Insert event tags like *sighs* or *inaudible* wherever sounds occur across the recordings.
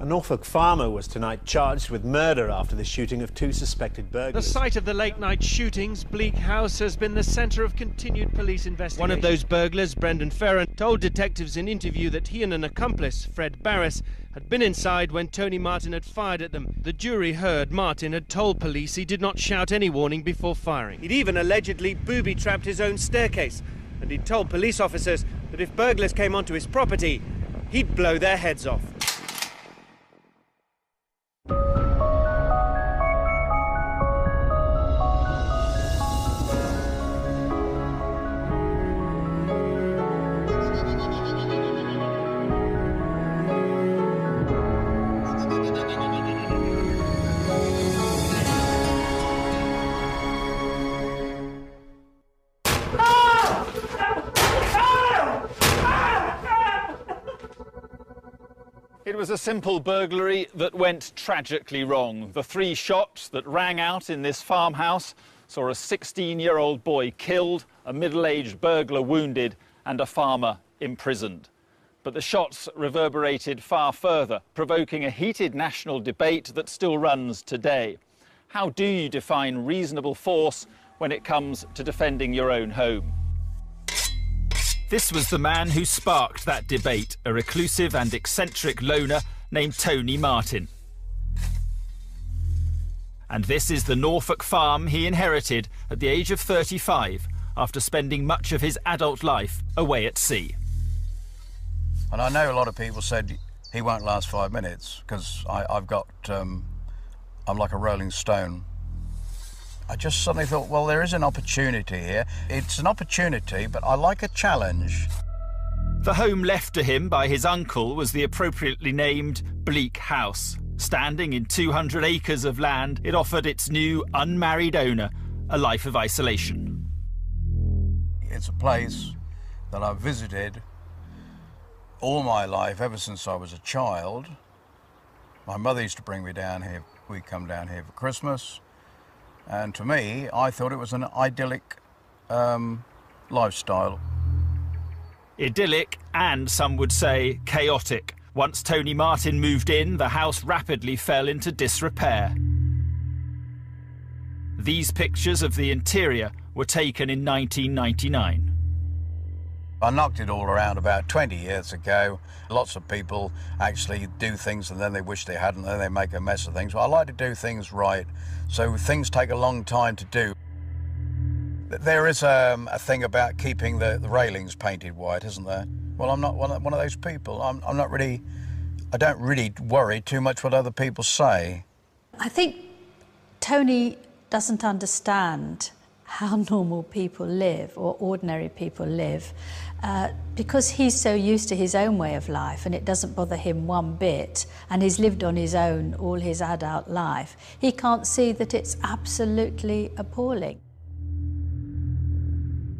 A Norfolk farmer was tonight charged with murder after the shooting of two suspected burglars. The site of the late night shootings, Bleak House, has been the centre of continued police investigation. One of those burglars, Brendan Fearon, told detectives in interview that he and an accomplice, Fred Barras, had been inside when Tony Martin had fired at them. The jury heard Martin had told police he did not shout any warning before firing. He'd even allegedly booby trapped his own staircase, and he'd told police officers that if burglars came onto his property, he'd blow their heads off. Was a simple burglary that went tragically wrong. The three shots that rang out in this farmhouse saw a 16-year-old boy killed, a middle-aged burglar wounded and a farmer imprisoned. But the shots reverberated far further, provoking a heated national debate that still runs today. How do you define reasonable force when it comes to defending your own home? This was the man who sparked that debate, a reclusive and eccentric loner named Tony Martin. And this is the Norfolk farm he inherited at the age of 35 after spending much of his adult life away at sea. And I know a lot of people said he won't last five minutes because I've got, um, I'm like a rolling stone. I just suddenly thought, well, there is an opportunity here. It's an opportunity, but I like a challenge. The home left to him by his uncle was the appropriately named Bleak House. Standing in 200 acres of land, it offered its new unmarried owner a life of isolation. It's a place that I've visited all my life, ever since I was a child. My mother used to bring me down here. We'd come down here for Christmas. And to me, I thought it was an idyllic um, lifestyle. Idyllic and, some would say, chaotic. Once Tony Martin moved in, the house rapidly fell into disrepair. These pictures of the interior were taken in 1999. I knocked it all around about 20 years ago. Lots of people actually do things and then they wish they hadn't, and then they make a mess of things. I like to do things right, so things take a long time to do. There is um, a thing about keeping the, the, railings painted white, isn't there? Well, I'm not one of, one of those people. I'm, I'm not really, I don't really worry too much what other people say. I think Tony doesn't understand how *laughs* normal people live or ordinary people live uh, because he's so used to his own way of life and it doesn't bother him one bit and he's lived on his own all his adult life, he can't see that it's absolutely appalling.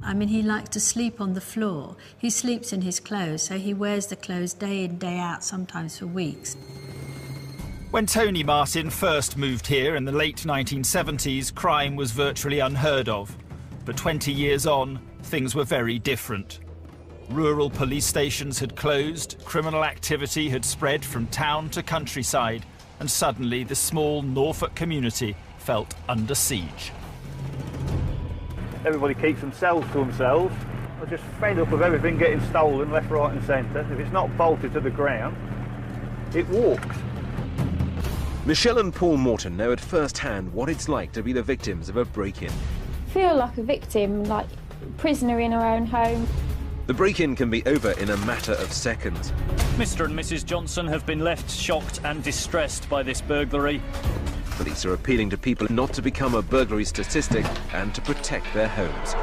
I mean, he likes to sleep on the floor. He sleeps in his clothes, so he wears the clothes day in, day out, sometimes for weeks. When Tony Martin first moved here in the late 1970s, crime was virtually unheard of. But 20 years on, things were very different. Rural police stations had closed, criminal activity had spread from town to countryside, and suddenly the small Norfolk community felt under siege. Everybody keeps themselves to themselves. They're just fed up of everything getting stolen left, right and centre. If it's not bolted to the ground, it walks. Michelle and Paul Morton know at first hand what it's like to be the victims of a break-in. Feel like a victim, like prisoner in our own home. The break-in can be over in a matter of seconds. Mr and Mrs Johnson have been left shocked and distressed by this burglary. Police are appealing to people not to become a burglary statistic and to protect their homes.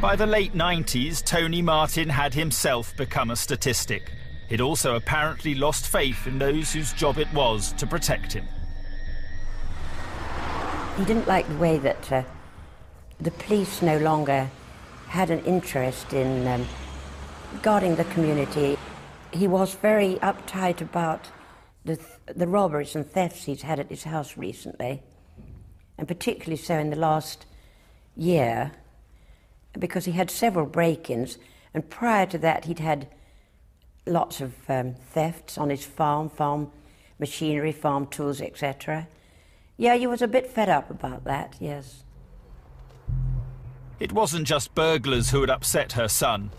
By the late 90s, Tony Martin had himself become a statistic. He'd also apparently lost faith in those whose job it was to protect him. He didn't like the way that uh, the police no longer had an interest in um, guarding the community. He was very uptight about the, th the robberies and thefts he's had at his house recently, and particularly so in the last year, because he had several break ins, and prior to that, he'd had lots of um, thefts on his farm, farm machinery, farm tools, etc. Yeah, he was a bit fed up about that, yes. It wasn't just burglars who had upset her son.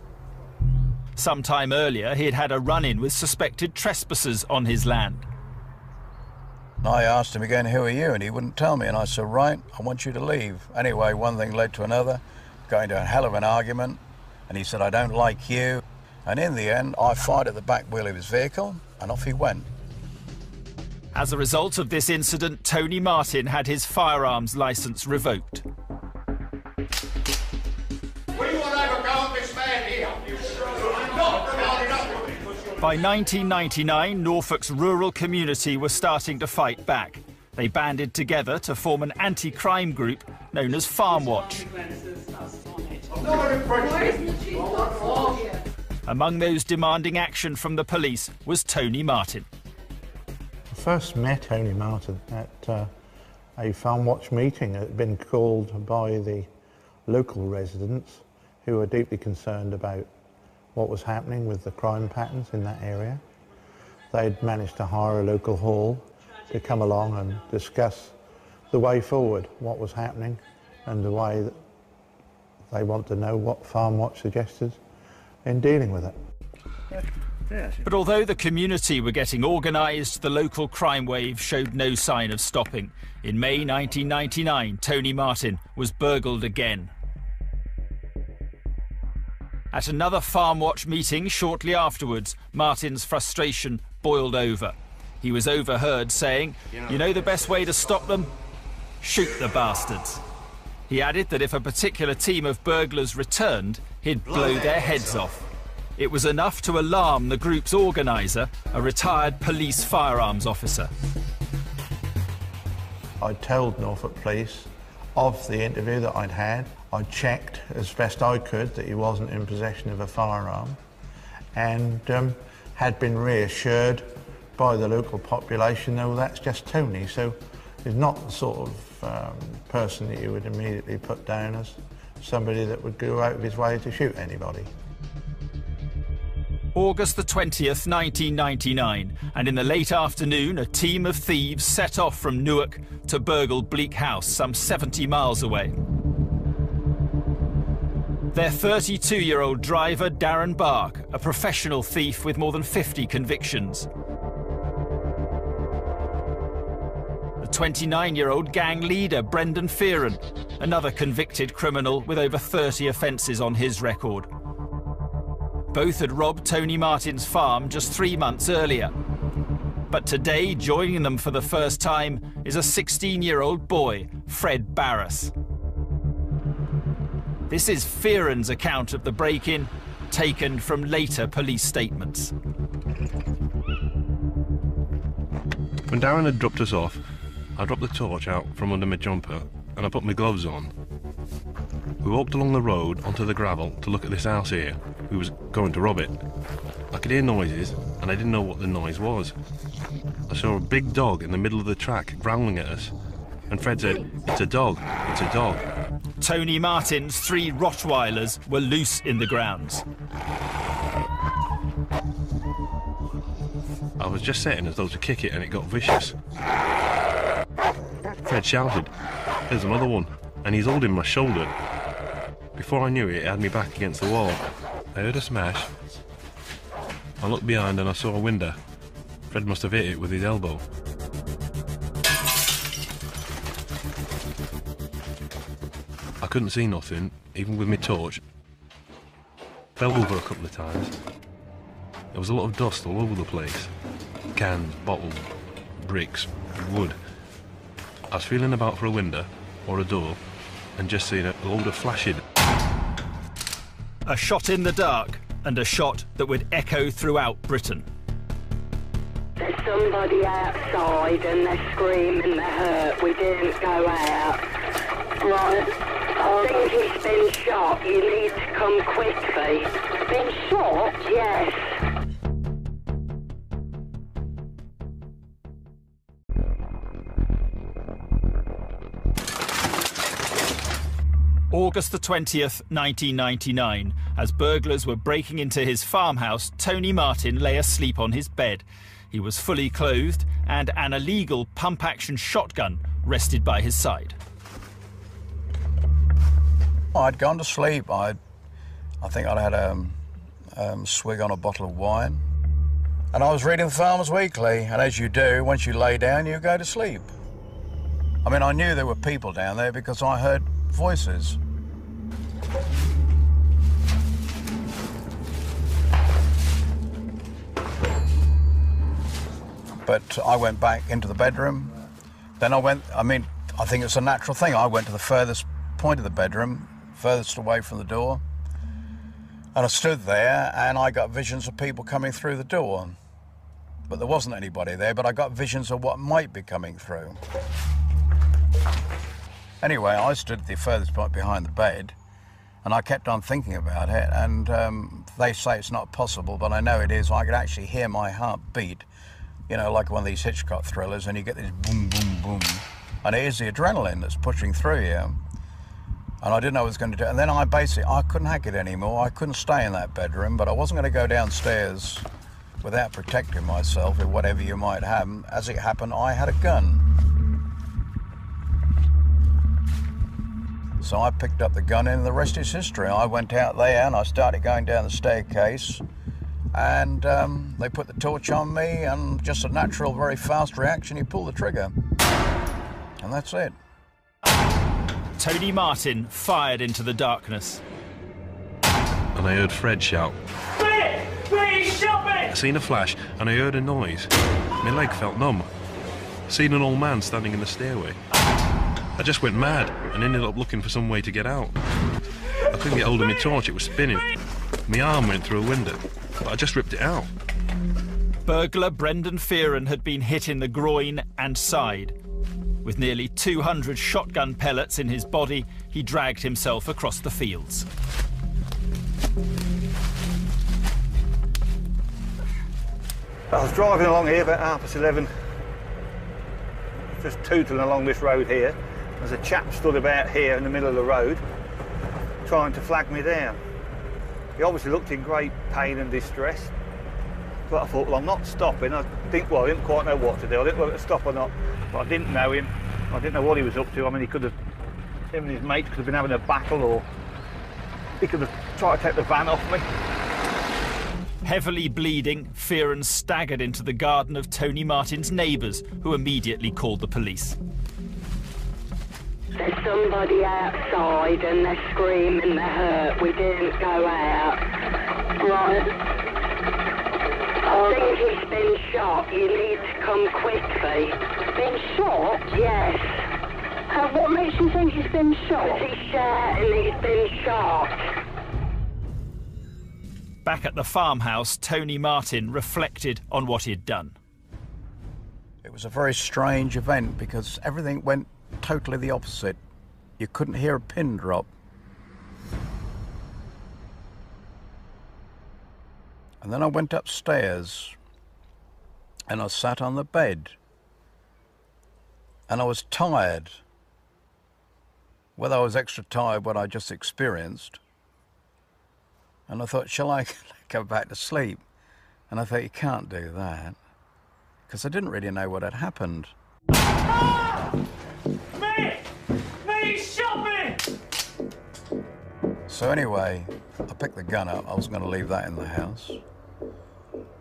Some time earlier, he had had a run-in with suspected trespassers on his land. I asked him again, who are you? And he wouldn't tell me. And I said, right, I want you to leave. Anyway, one thing led to another, going to a hell of an argument. And he said, I don't like you. And in the end, I fired at the back wheel of his vehicle and off he went. As a result of this incident, Tony Martin had his firearms licence revoked. By 1999, Norfolk's rural community was starting to fight back. They banded together to form an anti-crime group known as Farm Watch. Among those demanding action from the police was Tony Martin. I first met Tony Martin at uh, a Farm Watch meeting that had been called by the local residents who were deeply concerned about what was happening with the crime patterns in that area. They'd managed to hire a local hall to come along and discuss the way forward, what was happening, and the way that they want to know what Farm Watch suggested in dealing with it. But although the community were getting organised, the local crime wave showed no sign of stopping. In May 1999, Tony Martin was burgled again. At another Farm Watch meeting shortly afterwards, Martin's frustration boiled over. He was overheard saying, You know the best way to stop them? Shoot the bastards. He added that if a particular team of burglars returned, he'd blow their heads off. It was enough to alarm the group's organiser, a retired police firearms officer. I told Norfolk Police of the interview that I'd had. I checked as best I could that he wasn't in possession of a firearm and um, had been reassured by the local population, no, that's just Tony. So he's not the sort of um, person that you would immediately put down as somebody that would go out of his way to shoot anybody. August the 20th, 1999, and in the late afternoon, a team of thieves set off from Newark to burgle Bleak House, some 70 miles away. Their 32 year old driver, Darren Bark, a professional thief with more than 50 convictions. The 29 year old gang leader, Brendan Fearon, another convicted criminal with over 30 offences on his record. Both had robbed Tony Martin's farm just three months earlier. But today, joining them for the first time is a 16 year old boy, Fred Barras. This is Fearon's account of the break in, taken from later police statements. When Darren had dropped us off, I dropped the torch out from under my jumper and I put my gloves on. We walked along the road onto the gravel to look at this house here. We was going to rob it. I could hear noises and I didn't know what the noise was. I saw a big dog in the middle of the track growling at us. And Fred said, It's a dog, it's a dog. Tony Martin's three Rottweilers were loose in the grounds. I was just setting as though to kick it and it got vicious. Fred shouted, There's another one, and he's holding my shoulder. Before I knew it, it had me back against the wall. I heard a smash. I looked behind and I saw a window. Fred must have hit it with his elbow. I couldn't see nothing, even with my torch. Fell over a couple of times. There was a lot of dust all over the place. Cans, bottles, bricks, wood. I was feeling about for a window or a door and just seen a load of flashing. A shot in the dark and a shot that would echo throughout Britain. There's somebody outside and they're screaming, they're hurt. We didn't go out. Right. I think he's been shot. You need to come quickly. Been shot? Yes. August the 20th, 1999, As burglars were breaking into his farmhouse, Tony Martin lay asleep on his bed. He was fully clothed, and an illegal pump action shotgun rested by his side. I'd gone to sleep. I, I think I'd had a um, um, swig on a bottle of wine. And I was reading the Farmers Weekly, and as you do, once you lay down, you go to sleep. I mean, I knew there were people down there because I heard voices. But I went back into the bedroom. Then I went, I mean, I think it's a natural thing. I went to the furthest point of the bedroom, furthest away from the door. And I stood there and I got visions of people coming through the door. But there wasn't anybody there, but I got visions of what might be coming through. Anyway, I stood at the furthest point behind the bed and I kept on thinking about it. And um, they say it's not possible, but I know it is. I could actually hear my heart beat, you know, like one of these Hitchcock thrillers, and you get this boom, boom, boom. And it is the adrenaline that's pushing through you and I didn't know what I was going to do. And then I basically, I couldn't hack it anymore. I couldn't stay in that bedroom, but I wasn't going to go downstairs without protecting myself or whatever you might have. As it happened, I had a gun. So I picked up the gun and the rest is history. I went out there and I started going down the staircase and um, they put the torch on me and just a natural, very fast reaction, you pull the trigger. And that's it. Tony Martin fired into the darkness. And I heard Fred shout. Fred! Fred, shot me! I seen a flash and I heard a noise. My leg felt numb. Seen an old man standing in the stairway. I just went mad and ended up looking for some way to get out. I couldn't get hold of my torch, it was spinning. My arm went through a window, but I just ripped it out. Burglar Brendan Fearon had been hit in the groin and side. With nearly 200 shotgun pellets in his body, he dragged himself across the fields. I was driving along here about half past 11, just tooting along this road here. There's a chap stood about here in the middle of the road trying to flag me down. He obviously looked in great pain and distress. But I thought, well, I'm not stopping. I think, well, I didn't quite know what to do. I didn't know whether to stop or not. But I didn't know him. I didn't know what he was up to. I mean, he could have, him and his mate could have been having a battle or he could have tried to take the van off me. Heavily bleeding, Fearon staggered into the garden of Tony Martin's neighbours, who immediately called the police. There's somebody outside and they're screaming, they're hurt. We didn't go out. Right. I think he's been shot. You need to come quickly. Been shot? Yes. Uh, what makes you think he's been shot? He's shouting he's been shot. Back at the farmhouse, Tony Martin reflected on what he'd done. It was a very strange event because everything went totally the opposite. You couldn't hear a pin drop. And then I went upstairs and I sat on the bed and I was tired. Whether I was extra tired, what I just experienced. And I thought, shall I *laughs* go back to sleep? And I thought, you can't do that. Because I didn't really know what had happened. So anyway, I picked the gun up. I was going to leave that in the house.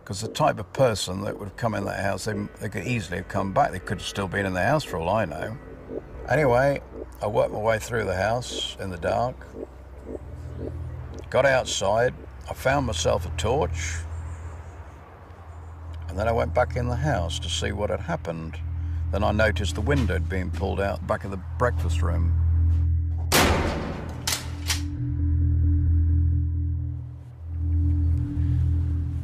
Because the type of person that would have come in that house, they, they could easily have come back. They could have still been in the house for all I know. Anyway, I worked my way through the house in the dark. Got outside. I found myself a torch. And then I went back in the house to see what had happened. Then I noticed the window had been pulled out back of the breakfast room.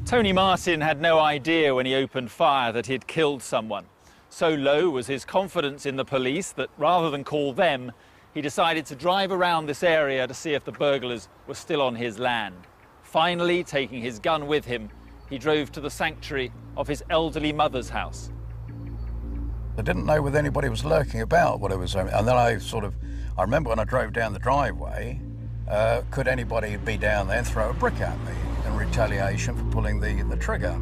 Tony Martin had no idea when he opened fire that he'd killed someone. So low was his confidence in the police that rather than call them, he decided to drive around this area to see if the burglars were still on his land. Finally, taking his gun with him, he drove to the sanctuary of his elderly mother's house. I didn't know whether anybody was lurking about what it was. And then I sort of, I remember when I drove down the driveway, uh, could anybody be down there and throw a brick at me in retaliation for pulling the, the trigger?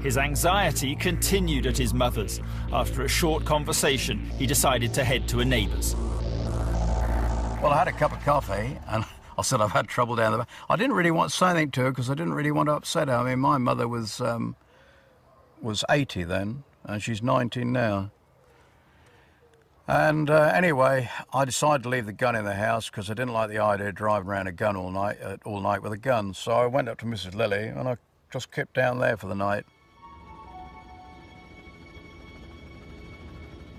His anxiety continued at his mother's. After a short conversation, he decided to head to a neighbour's. Well, I had a cup of coffee and *laughs* I said I've had trouble down the back. I didn't really want to say anything to her because I didn't really want to upset her. I mean, my mother was um, was 80 then, and she's 19 now. And uh, anyway, I decided to leave the gun in the house because I didn't like the idea of driving around a gun all night, uh, all night with a gun. So I went up to Mrs. Lilly and I just kept down there for the night.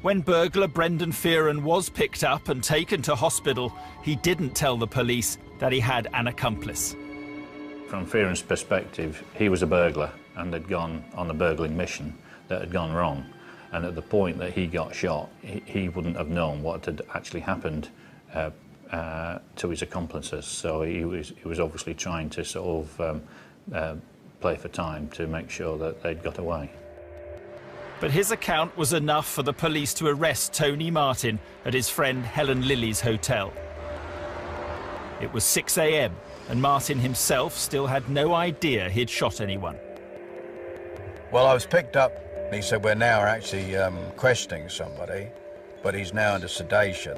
When burglar Brendan Fearon was picked up and taken to hospital, he didn't tell the police that he had an accomplice. From Fearon's perspective, he was a burglar and had gone on a burgling mission that had gone wrong. And at the point that he got shot, he, he wouldn't have known what had actually happened uh, uh, to his accomplices. So he was, he was obviously trying to sort of um, uh, play for time to make sure that they'd got away. But his account was enough for the police to arrest Tony Martin at his friend Helen Lilly's hotel. It was 6 a.m., and Martin himself still had no idea he'd shot anyone. Well, I was picked up. He said, We're now actually um, questioning somebody, but he's now under sedation.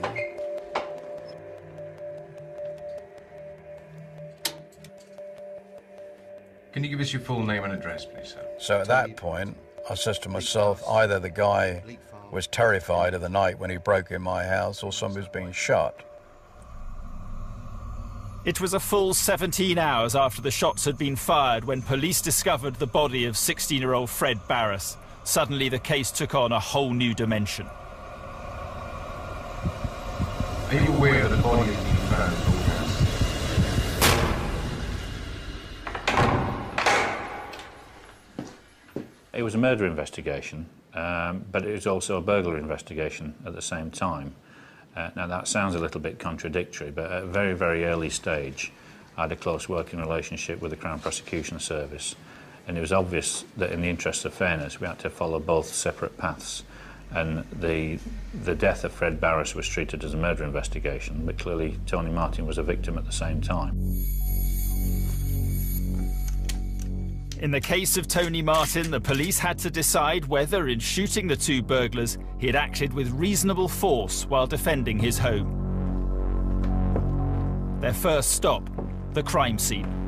Can you give us your full name and address, please, sir? So at that point, I says to myself, either the guy was terrified of the night when he broke in my house or somebody was being shot. It was a full 17 hours after the shots had been fired when police discovered the body of 16-year-old Fred Barras. Suddenly the case took on a whole new dimension. Are you aware that the body has been found It was a murder investigation, um, but it was also a burglary investigation at the same time. Uh, now that sounds a little bit contradictory, but at a very, very early stage, I had a close working relationship with the Crown Prosecution Service, and it was obvious that in the interest of fairness, we had to follow both separate paths. And the, the death of Fred Barras was treated as a murder investigation, but clearly Tony Martin was a victim at the same time. In the case of Tony Martin, the police had to decide whether, in shooting the two burglars, he had acted with reasonable force while defending his home. Their first stop, the crime scene.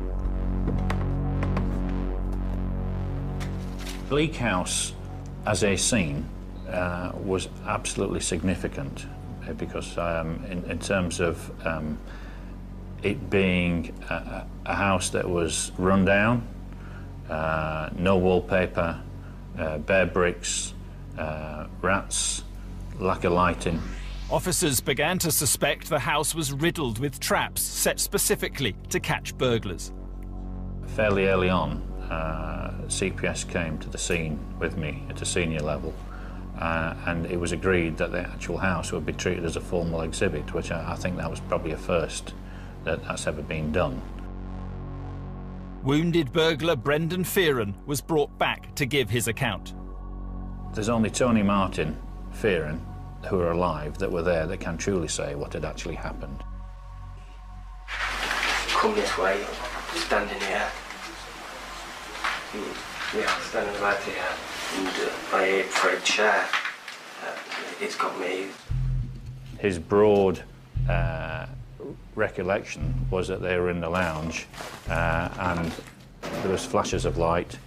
Bleak House as a scene uh, was absolutely significant uh, because um, in, in, terms of um, it being a, a house that was run down, uh, no wallpaper, uh, bare bricks, uh, rats, lack of lighting. Officers began to suspect the house was riddled with traps set specifically to catch burglars. Fairly early on, uh, CPS came to the scene with me at a senior level, uh, and it was agreed that the actual house would be treated as a formal exhibit, which I, I think that was probably a first that that's ever been done. Wounded burglar Brendan Fearon was brought back to give his account. There's only Tony Martin, Fearon, who are alive that were there that can truly say what had actually happened. Come this way, standing here. Standing right here. And uh, I heard Fred chair. Uh, it's got me. His broad uh, recollection was that they were in the lounge uh, and there was flashes of light.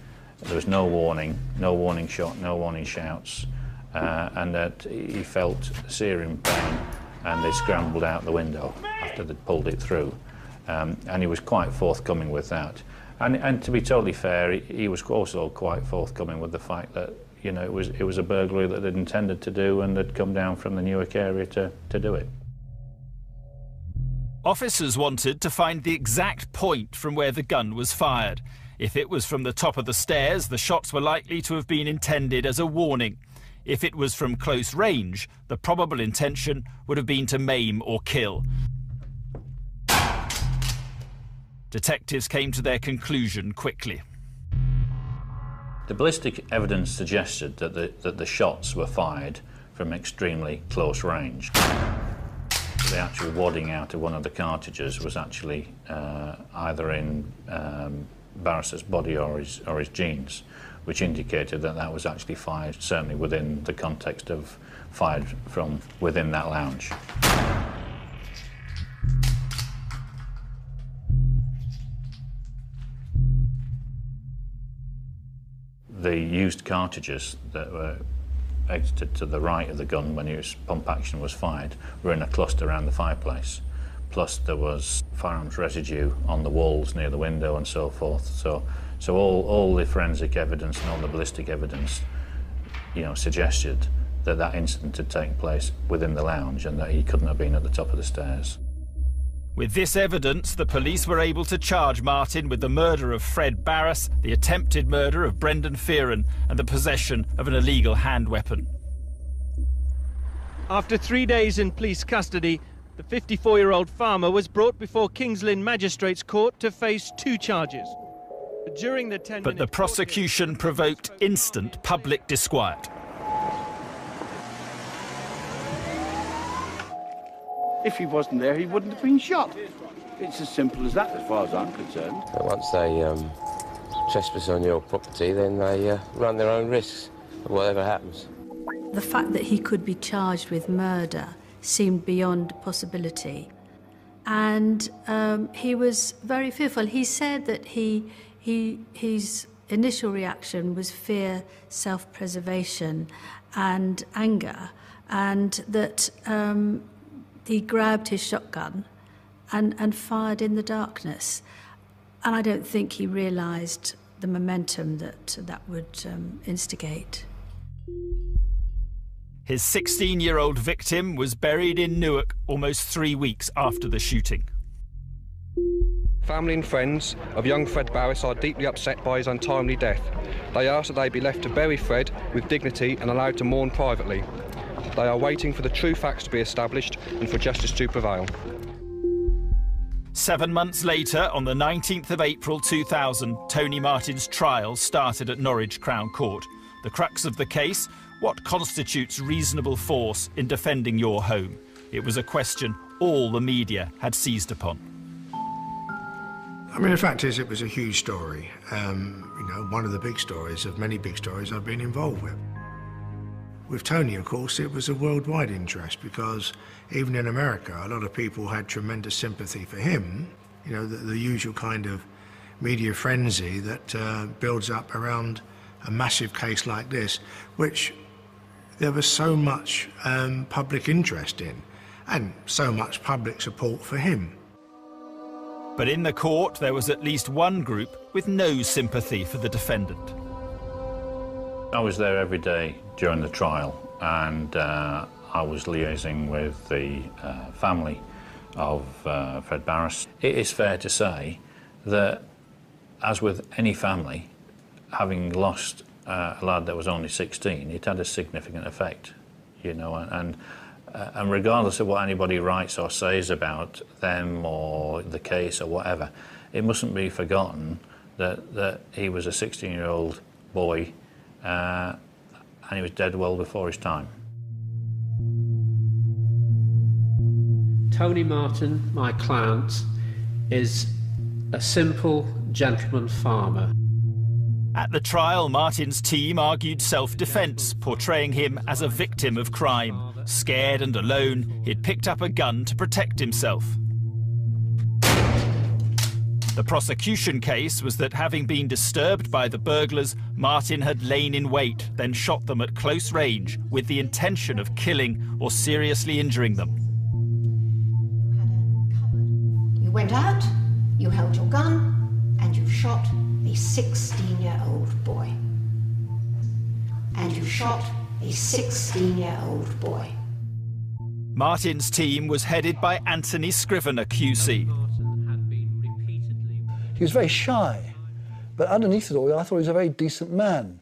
There was no warning, no warning shot, no warning shouts, uh, and that he felt searing pain and they scrambled out the window after they'd pulled it through. Um, and he was quite forthcoming with that. And, and to be totally fair, he, he was also quite forthcoming with the fact that you know it was it was a burglary that they'd intended to do and they'd come down from the Newark area to, to do it. Officers wanted to find the exact point from where the gun was fired. If it was from the top of the stairs, the shots were likely to have been intended as a warning. If it was from close range, the probable intention would have been to maim or kill. Detectives came to their conclusion quickly. The ballistic evidence suggested that the, that the shots were fired from extremely close range. the actual wadding out of one of the cartridges was actually uh, either in um, body or his, or his jeans, which indicated that that was actually fired, certainly within the context of fired from within that lounge. The used cartridges that were exited to the right of the gun when its pump action was fired were in a cluster around the fireplace. Plus there was firearms residue on the walls near the window and so forth. So, so all, all the forensic evidence and all the ballistic evidence, you know, suggested that that incident had taken place within the lounge and that he couldn't have been at the top of the stairs. With this evidence, the police were able to charge Martin with the murder of Fred Barras, the attempted murder of Brendan Fearon, and the possession of an illegal hand weapon. After three days in police custody, the 54-year-old farmer was brought before Kings Lynn Magistrates Court to face two charges. During the 10 But the prosecution provoked instant public disquiet. If he wasn't there, he wouldn't have been shot. It's as simple as that, as far as I'm concerned. But once they um, trespass on your property, then they uh, run their own risks of whatever happens. The fact that he could be charged with murder seemed beyond possibility. And um, he was very fearful. He said that he, he, his initial reaction was fear, self preservation, and anger, and that um, he grabbed his shotgun and, and fired in the darkness. And I don't think he realised the momentum that that would um, instigate. His 16 year old victim was buried in Newark almost three weeks after the shooting. Family and friends of young Fred Barras are deeply upset by his untimely death. They ask that they be left to bury Fred with dignity and allowed to mourn privately. They are waiting for the true facts to be established and for justice to prevail. Seven months later, on the 19th of April 2000, Tony Martin's trial started at Norwich Crown Court. The crux of the case what constitutes reasonable force in defending your home? It was a question all the media had seized upon. I mean, the fact is, it was a huge story. Um, you know, one of the big stories of many big stories I've been involved with. With Tony, of course, it was a worldwide interest because even in America, a lot of people had tremendous sympathy for him. You know, the, the usual kind of media frenzy that uh, builds up around a massive case like this, which there was so much um, public interest in and so much public support for him. But in the court, there was at least one group with no sympathy for the defendant. I was there every day during the trial and uh, I was liaising with the uh, family of uh, Fred Barras. It is fair to say that, as with any family, having lost uh, a lad that was only 16, it had a significant effect, you know, and, uh, and regardless of what anybody writes or says about them or the case or whatever, it mustn't be forgotten that, that he was a 16-year-old boy uh, and he was dead well before his time. Tony Martin, my client, is a simple gentleman farmer. At the trial, Martin's team argued self defence, portraying him as a victim of crime. Scared and alone, he'd picked up a gun to protect himself. The prosecution case was that having been disturbed by the burglars, Martin had lain in wait, then shot them at close range with the intention of killing or seriously injuring them. You went out, you held your gun, and you shot a 16 year old boy. And you shot a 16 year old boy. Martin's team was headed by Anthony Scrivener QC. He was very shy, but underneath it all, I thought he was a very decent man.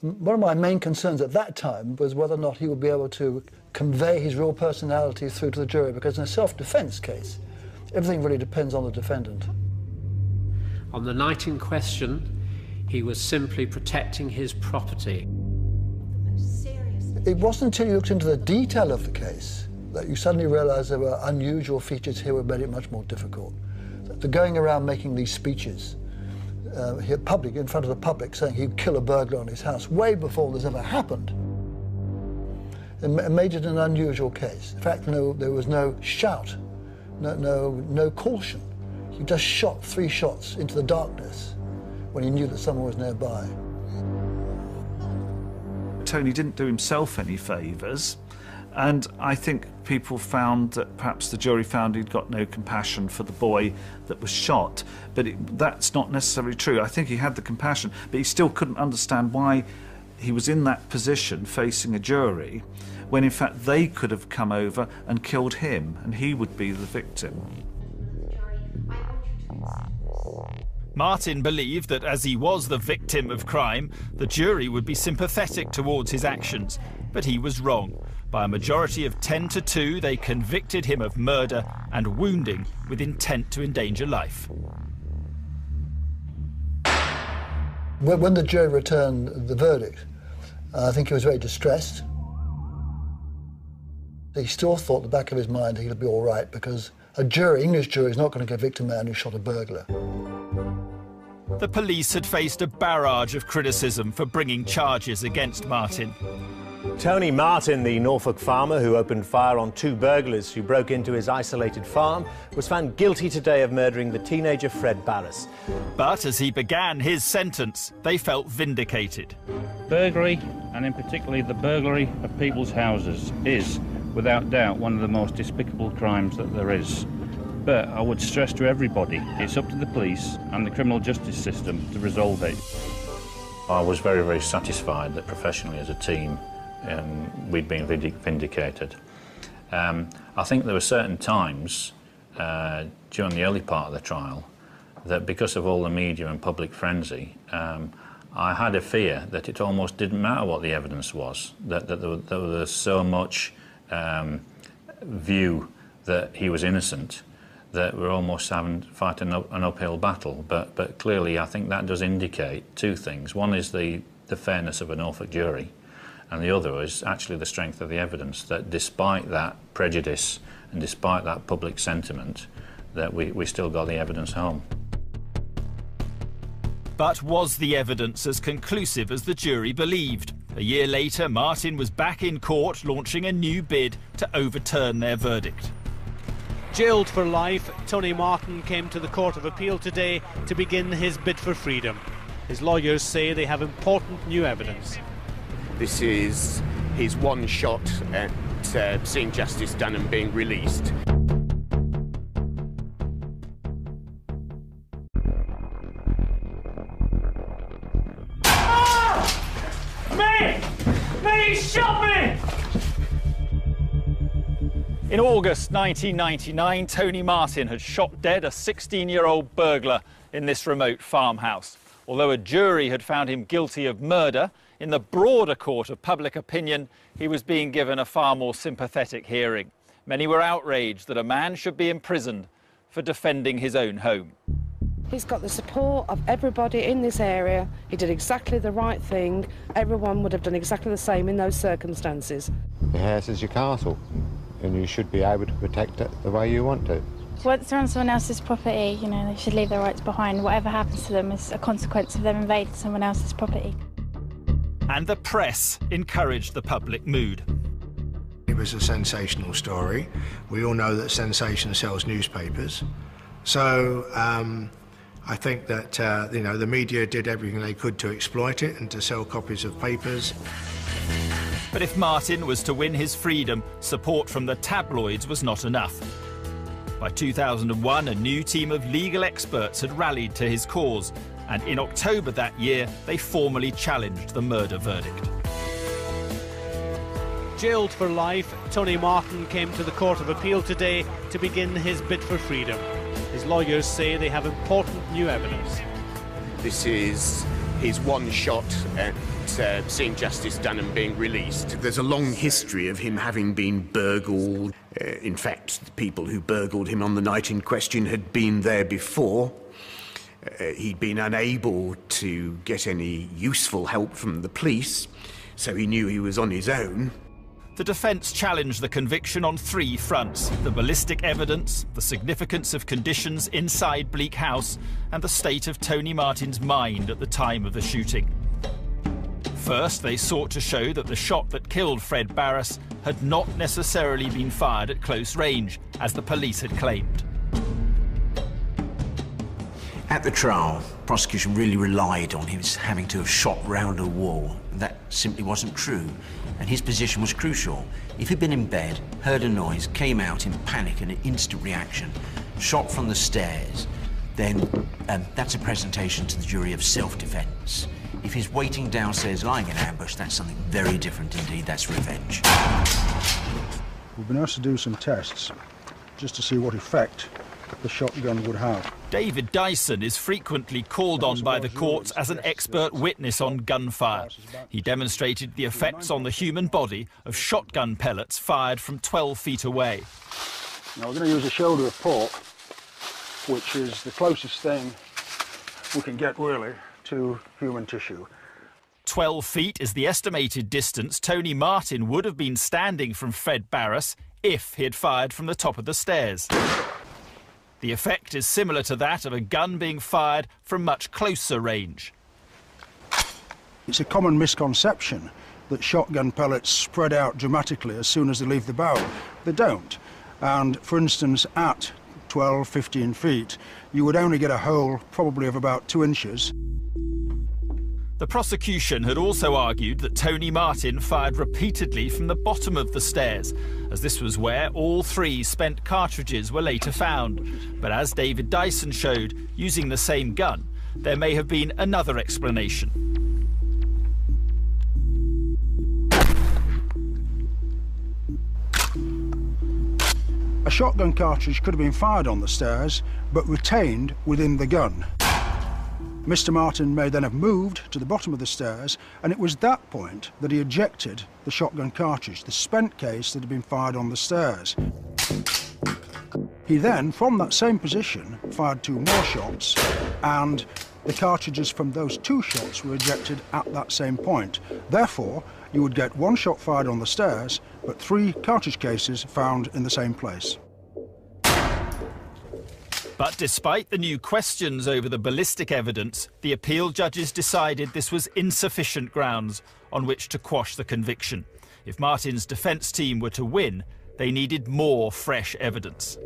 One of my main concerns at that time was whether or not he would be able to convey his real personality through to the jury, because in a self-defense case, everything really depends on the defendant. On the night in question, he was simply protecting his property. It wasn't until you looked into the detail of the case that you suddenly realised there were unusual features here that made it much more difficult. The going around making these speeches uh, here public, in front of the public, saying he'd kill a burglar on his house way before this ever happened. It made it an unusual case. In fact, no, there was no shout, no, no, no caution. He just shot three shots into the darkness when he knew that someone was nearby. Tony didn't do himself any favours. And I think people found that perhaps the jury found he'd got no compassion for the boy that was shot. But it, that's not necessarily true. I think he had the compassion, but he still couldn't understand why he was in that position facing a jury when in fact they could have come over and killed him and he would be the victim. Martin believed that as he was the victim of crime, the jury would be sympathetic towards his actions, but he was wrong. By a majority of 10 to 2, they convicted him of murder and wounding with intent to endanger life. When the jury returned the verdict, I think he was very distressed. He still thought in the back of his mind he'd be all right because a jury, English jury, is not going to convict a man who shot a burglar. The police had faced a barrage of criticism for bringing charges against Martin. Tony Martin, the Norfolk farmer who opened fire on two burglars who broke into his isolated farm, was found guilty today of murdering the teenager Fred Barras. But as he began his sentence, they felt vindicated. Burglary, and in particularly the burglary of people's houses, is, without doubt, one of the most despicable crimes that there is. But I would stress to everybody, it's up to the police and the criminal justice system to resolve it. I was very, very satisfied that professionally as a team um, we'd been vindicated. Um, I think there were certain times uh, during the early part of the trial that because of all the media and public frenzy, um, I had a fear that it almost didn't matter what the evidence was, that, that there, there, was so much um, view that he was innocent that we're almost having fighting an, an uphill battle. But, but clearly, I think that does indicate two things. One is the, the fairness of a Norfolk jury, and the other is actually the strength of the evidence that despite that prejudice and despite that public sentiment, that we, we still got the evidence home. But was the evidence as conclusive as the jury believed? A year later, Martin was back in court launching a new bid to overturn their verdict. Jailed for life, Tony Martin came to the Court of Appeal today to begin his bid for freedom. His lawyers say they have important new evidence. This is his one shot at uh, seeing justice done and being released. Ah! Me! Me! Shot me! In August 1999, Tony Martin had shot dead a 16-year-old burglar in this remote farmhouse. Although a jury had found him guilty of murder, in the broader court of public opinion, he was being given a far more sympathetic hearing. Many were outraged that a man should be imprisoned for defending his own home. He's got the support of everybody in this area. He did exactly the right thing. Everyone would have done exactly the same in those circumstances. The house is your castle, and you should be able to protect it the way you want to. Once they're on someone else's property, you know, they should leave their rights behind. Whatever happens to them is a consequence of them invading someone else's property and the press encouraged the public mood. It was a sensational story. We all know that sensation sells newspapers. So um, I think that uh, you know the media did everything they could to exploit it and to sell copies of papers. But if Martin was to win his freedom, support from the tabloids was not enough. By 2001, a new team of legal experts had rallied to his cause and in October that year, they formally challenged the murder verdict. Jailed for life, Tony Martin came to the Court of Appeal today to begin his bid for freedom. His lawyers say they have important new evidence. This is his one shot at uh, seeing justice done and being released. There's a long history of him having been burgled. Uh, in fact, the people who burgled him on the night in question had been there before. Uh, he'd been unable to get any useful help from the police, so he knew he was on his own. the defence challenged the conviction on three fronts the ballistic evidence, the significance of conditions inside Bleak House, and the state of Tony Martin's mind at the time of the shooting. First, they sought to show that the shot that killed Fred Barras had not necessarily been fired at close range, as the police had claimed. At the trial, prosecution really relied on him having to have shot round a wall. That simply wasn't true, and his position was crucial. If he'd been in bed, heard a noise, came out in panic and an instant reaction, shot from the stairs, then um, that's a presentation to the jury of self-defence. If he's waiting downstairs lying in ambush, that's something very different indeed. That's revenge. We've been asked to do some tests just to see what effect the shotgun would have. David Dyson is frequently called on by the courts as an expert witness on gunfire. He demonstrated the effects on the human body of shotgun pellets fired from 12 feet away. Now we're going to use a shoulder of pork, which is the closest thing we can get really to human tissue. 12 feet is the estimated distance Tony Martin would have been standing from Fred Barras if he had fired from the top of the stairs. The effect is similar to that of a gun being fired from much closer range. It's a common misconception that shotgun pellets spread out dramatically as soon as they leave the barrel. They don't. And for instance, at 12, 15 feet, you would only get a hole probably of about two inches. The prosecution had also argued that Tony Martin fired repeatedly from the bottom of the stairs, as this was where all three spent cartridges were later found. But as David Dyson showed, using the same gun, there may have been another explanation. A shotgun cartridge could have been fired on the stairs, but retained within the gun. Mr Martin may then have moved to the bottom of the stairs, and it was that point that he ejected the shotgun cartridge, the spent case that had been fired on the stairs. He then, from that same position, fired two more shots, and the cartridges from those two shots were ejected at that same point. Therefore, you would get one shot fired on the stairs, but three cartridge cases found in the same place. But despite the new questions over the ballistic evidence, the appeal judges decided this was insufficient grounds on which to quash the conviction. If Martin's defence team were to win, they needed more fresh evidence.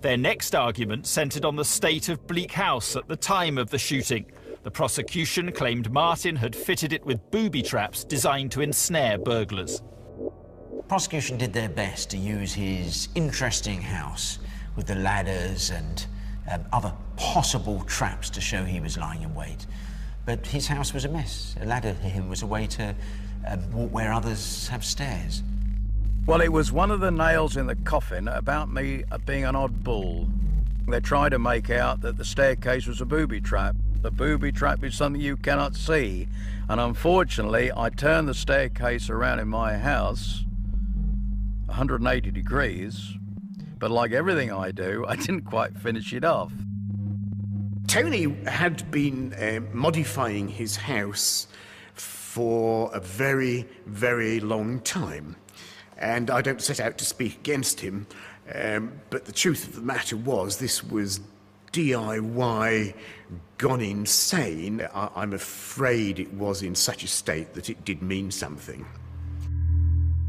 Their next argument centred on the state of Bleak House at the time of the shooting. The prosecution claimed Martin had fitted it with booby traps designed to ensnare burglars prosecution did their best to use his interesting house with the ladders and um, other possible traps to show he was lying in wait. But his house was a mess. A ladder to him was a way to um, walk where others have stairs. Well, it was one of the nails in the coffin about me being an odd bull. They tried to make out that the staircase was a booby trap. The booby trap is something you cannot see. And unfortunately, I turned the staircase around in my house 180 degrees, but like everything I do, I didn't quite finish it off. Tony had been uh, modifying his house for a very, very long time. And I don't set out to speak against him, um, but the truth of the matter was this was DIY gone insane. I- I'm afraid it was in such a state that it did mean something.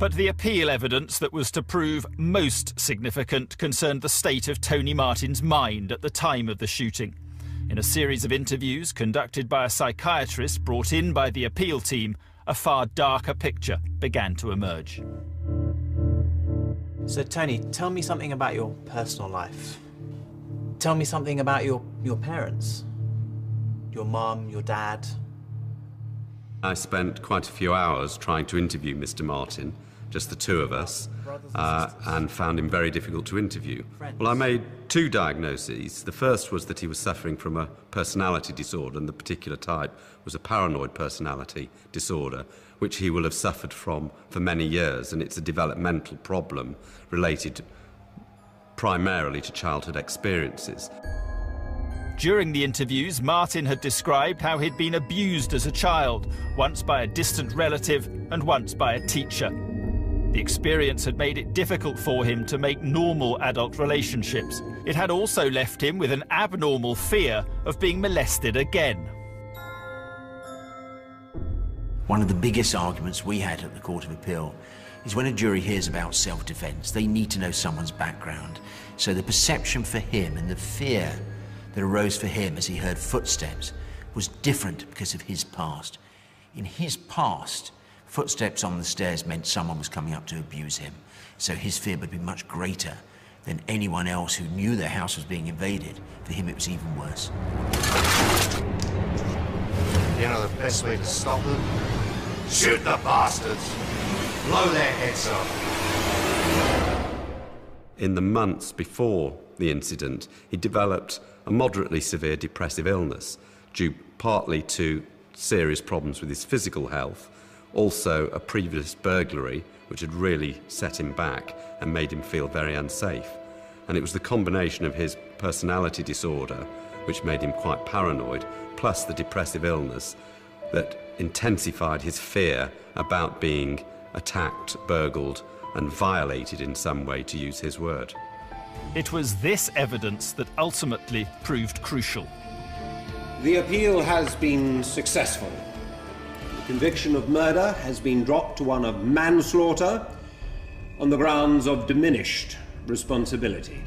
But the appeal evidence that was to prove most significant concerned the state of Tony Martin's mind at the time of the shooting. In a series of interviews conducted by a psychiatrist brought in by the appeal team, a far darker picture began to emerge. So, Tony, tell me something about your personal life. Tell me something about your, your parents, your mum, your dad. I spent quite a few hours trying to interview Mr. Martin just the two of us, uh, and found him very difficult to interview. Well, I made two diagnoses. The first was that he was suffering from a personality disorder, and the particular type was a paranoid personality disorder, which he will have suffered from for many years, and it's a developmental problem related primarily to childhood experiences. During the interviews, Martin had described how he'd been abused as a child, once by a distant relative and once by a teacher. The experience had made it difficult for him to make normal adult relationships. It had also left him with an abnormal fear of being molested again. One of the biggest arguments we had at the Court of Appeal is when a jury hears about self-defence, they need to know someone's background. So the perception for him and the fear that arose for him as he heard footsteps was different because of his past. In his past, footsteps on the stairs meant someone was coming up to abuse him. So his fear would be much greater than anyone else who knew their house was being invaded. For him, it was even worse. You know the best way to stop them? Shoot the bastards! Blow their heads off! In the months before the incident, he developed a moderately severe depressive illness, due partly to serious problems with his physical health, also a previous burglary, which had really set him back and made him feel very unsafe. And it was the combination of his personality disorder, which made him quite paranoid, plus the depressive illness, that intensified his fear about being attacked, burgled, and violated in some way, to use his word. It was this evidence that ultimately proved crucial. The appeal has been successful. The conviction of murder has been dropped to one of manslaughter on the grounds of diminished responsibility.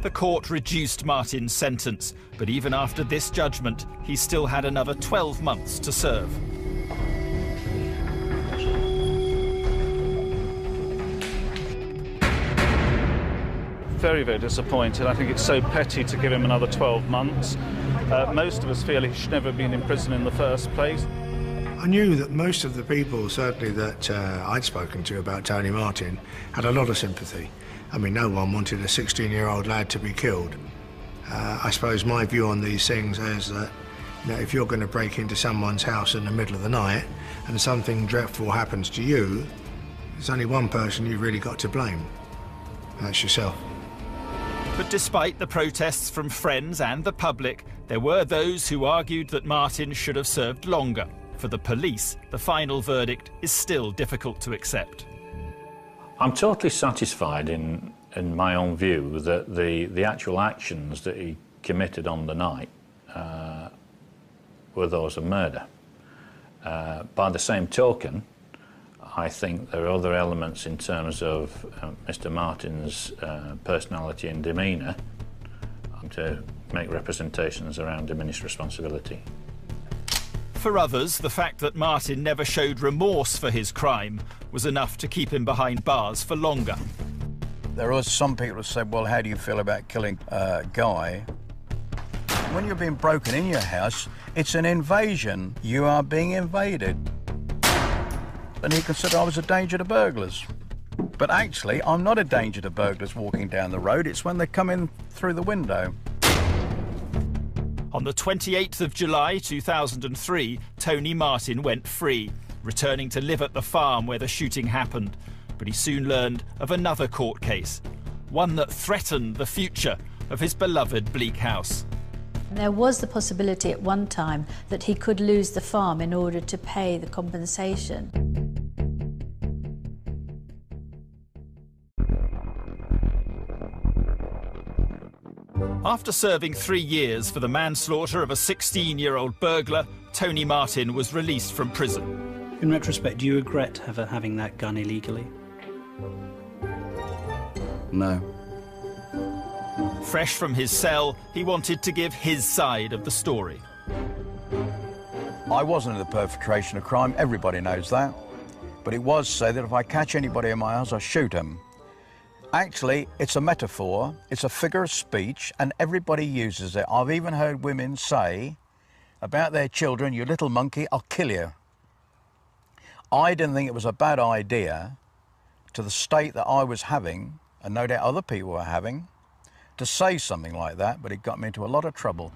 The court reduced Martin's sentence, but even after this judgment, he still had another 12 months to serve. Very, very disappointed. I think it's so petty to give him another 12 months. Uh, most of us feel he should never have been in prison in the first place. I knew that most of the people, certainly that uh, I'd spoken to about Tony Martin, had a lot of sympathy. I mean, no one wanted a 16-year-old lad to be killed. Uh, I suppose my view on these things is that you know, if you're going to break into someone's house in the middle of the night and something dreadful happens to you, there's only one person you've really got to blame. That's yourself. But despite the protests from friends and the public, there were those who argued that Martin should have served longer. For the police, the final verdict is still difficult to accept. I'm totally satisfied in, in my own view that the, the actual actions that he committed on the night uh, were those of murder. Uh, by the same token, I think there are other elements in terms of uh, Mr. Martin's uh, personality and demeanour um, to make representations around diminished responsibility. For others, the fact that Martin never showed remorse for his crime was enough to keep him behind bars for longer. There are some people who said, well, how do you feel about killing a guy? When you're being broken in your house, it's an invasion. You are being invaded and he considered I was a danger to burglars. But actually, I'm not a danger to burglars walking down the road. It's when they come in through the window. On the 28th of July 2003, Tony Martin went free, returning to live at the farm where the shooting happened. But he soon learned of another court case, one that threatened the future of his beloved Bleak House. There was the possibility at one time that he could lose the farm in order to pay the compensation. After serving three years for the manslaughter of a 16-year-old burglar, Tony Martin was released from prison. In retrospect, do you regret ever having that gun illegally? No. Fresh from his cell, he wanted to give his side of the story. I wasn't in the perpetration of crime, everybody knows that. But it was so that if I catch anybody in my house, I shoot them. Actually, it's a metaphor, it's a figure of speech, and everybody uses it. I've even heard women say about their children, you little monkey, I'll kill you. I didn't think it was a bad idea to the state that I was having, and no doubt other people were having, to say something like that, but it got me into a lot of trouble.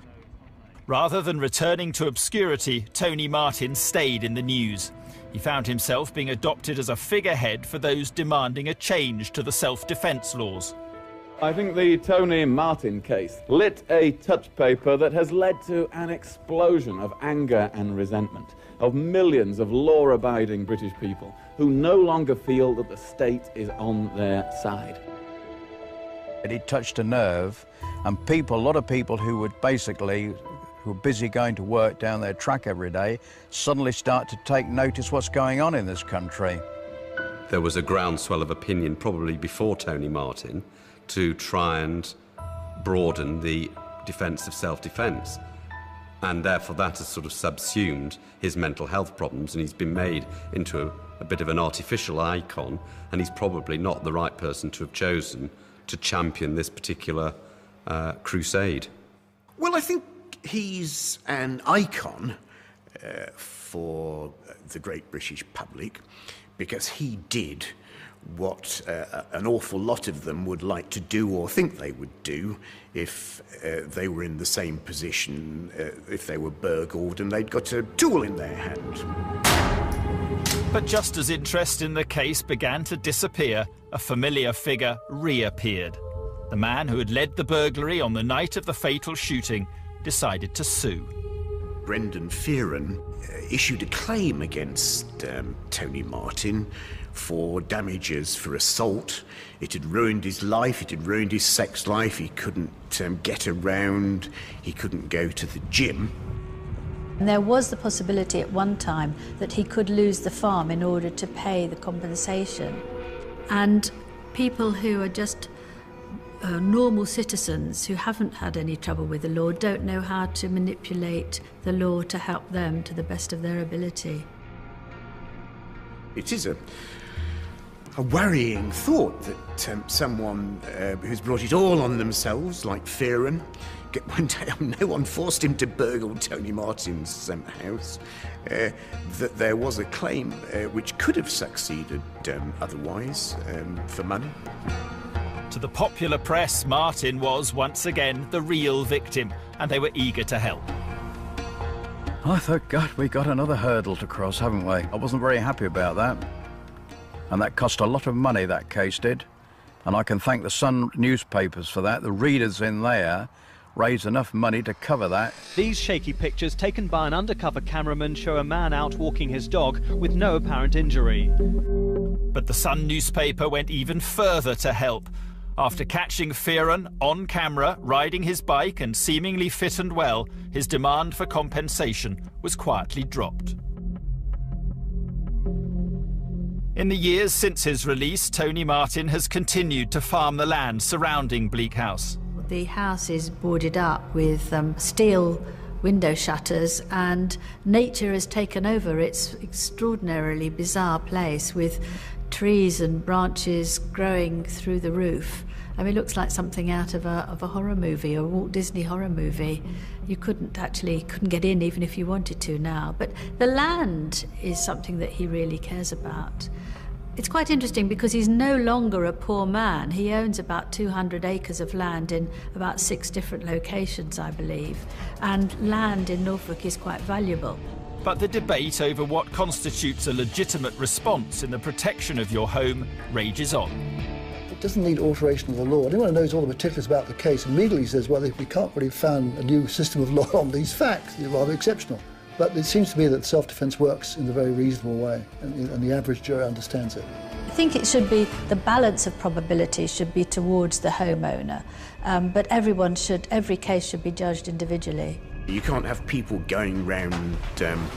Rather than returning to obscurity, Tony Martin stayed in the news. He found himself being adopted as a figurehead for those demanding a change to the self-defence laws. I think the Tony Martin case lit a touch paper that has led to an explosion of anger and resentment of millions of law abiding British people who no longer feel that the state is on their side. It touched a nerve, and people, a lot of people who would basically who are busy going to work down their track every day suddenly start to take notice what's going on in this country. There was a groundswell of opinion, probably before Tony Martin, to try and broaden the defence of self-defence. And therefore that has sort of subsumed his mental health problems and he's been made into a, a bit of an artificial icon and he's probably not the right person to have chosen to champion this particular uh, crusade. Well, I think he's an icon uh, for the great British public because he did what uh, an awful lot of them would like to do or think they would do if uh, they were in the same position, uh, if they were burgled and they'd got a tool in their hand. But just as interest in the case began to disappear, a familiar figure reappeared. The man who had led the burglary on the night of the fatal shooting decided to sue. Brendan Fearon uh, issued a claim against um, Tony Martin for damages for assault. It had ruined his life, it had ruined his sex life, he couldn't um, get around, he couldn't go to the gym. And there was the possibility at one time that he could lose the farm in order to pay the compensation. And people who are just uh, normal citizens who haven't had any trouble with the law don't know how to manipulate the law to help them to the best of their ability. It is a, a worrying thought that um, someone uh, who's brought it all on themselves, like Fearon, *laughs* one day no one forced him to burgle Tony Martin's um, house, uh, that there was a claim uh, which could have succeeded um, otherwise um, for money. To the popular press, Martin was once again the real victim, and they were eager to help. I thought, God, we got another hurdle to cross, haven't we? I wasn't very happy about that. And that cost a lot of money, that case did. And I can thank the Sun newspapers for that. The readers in there raised enough money to cover that. These shaky pictures taken by an undercover cameraman show a man out walking his dog with no apparent injury. But the Sun newspaper went even further to help. After catching Fearon on camera riding his bike and seemingly fit and well, his demand for compensation was quietly dropped. In the years since his release, Tony Martin has continued to farm the land surrounding Bleak House. The house is boarded up with um, steel window shutters, and nature has taken over. It's extraordinarily bizarre place with trees and branches growing through the roof. I mean, it looks like something out of a, of a horror movie, or a Walt Disney horror movie. You couldn't actually couldn't get in even if you wanted to now. But the land is something that he really cares about. It's quite interesting because he's no longer a poor man. He owns about 200 acres of land in about six different locations, I believe. And land in Norfolk is quite valuable. But the debate over what constitutes a legitimate response in the protection of your home rages on. It doesn't need alteration of the law. Anyone who knows all the particulars about the case immediately says, well, we can't really found a new system of *laughs* law on these facts. They're rather exceptional. But it seems to me that self-defence works in a very reasonable way, and, and the average juror understands it. I think it should be the balance of probability should be towards the homeowner, um, but everyone should, every case should be judged individually. You can't have people going round um,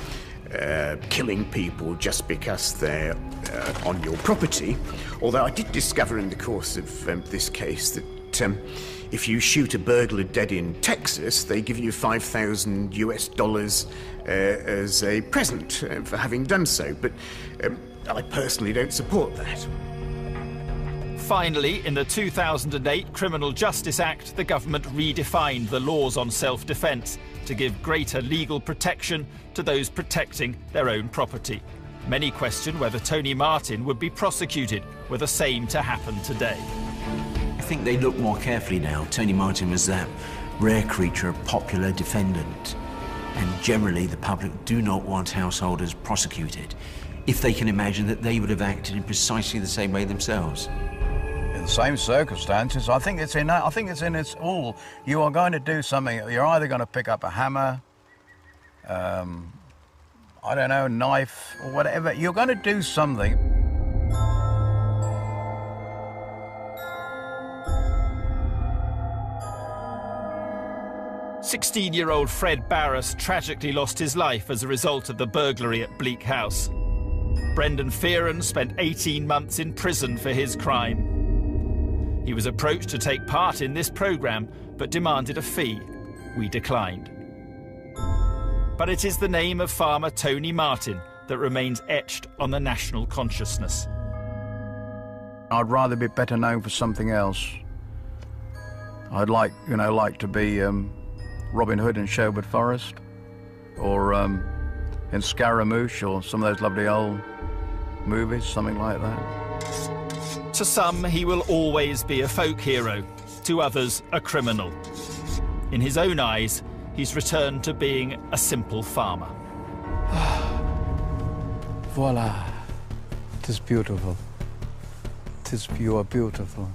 uh, killing people just because they're uh, on your property. Although I did discover in the course of um, this case that um, if you shoot a burglar dead in Texas, they give you 5,000 US dollars uh, as a present uh, for having done so. But um, I personally don't support that. Finally, in the 2008 Criminal Justice Act, the government redefined the laws on self-defence to give greater legal protection to those protecting their own property. Many question whether Tony Martin would be prosecuted were the same to happen today. I think they look more carefully now. Tony Martin was that rare creature, a popular defendant. And generally, the public do not want householders prosecuted if they can imagine that they would have acted in precisely the same way themselves. In the same circumstances. I think it's in I think it's in its all. You are going to do something. You're either going to pick up a hammer, um, I don't know, knife or whatever. You're going to do something. 16-year-old Fred Barras tragically lost his life as a result of the burglary at Bleak House. Brendan Fearon spent 18 months in prison for his crime. He was approached to take part in this programme, but demanded a fee. We declined. But it is the name of farmer Tony Martin that remains etched on the national consciousness. I'd rather be better known for something else. I'd like, you know, like to be um, Robin Hood in Sherwood Forest, or um, in Scaramouche, or some of those lovely old movies, something like that. To some, he will always be a folk hero. To others, a criminal. In his own eyes, he's returned to being a simple farmer. *sighs* Voila. It is beautiful. It is pure beautiful.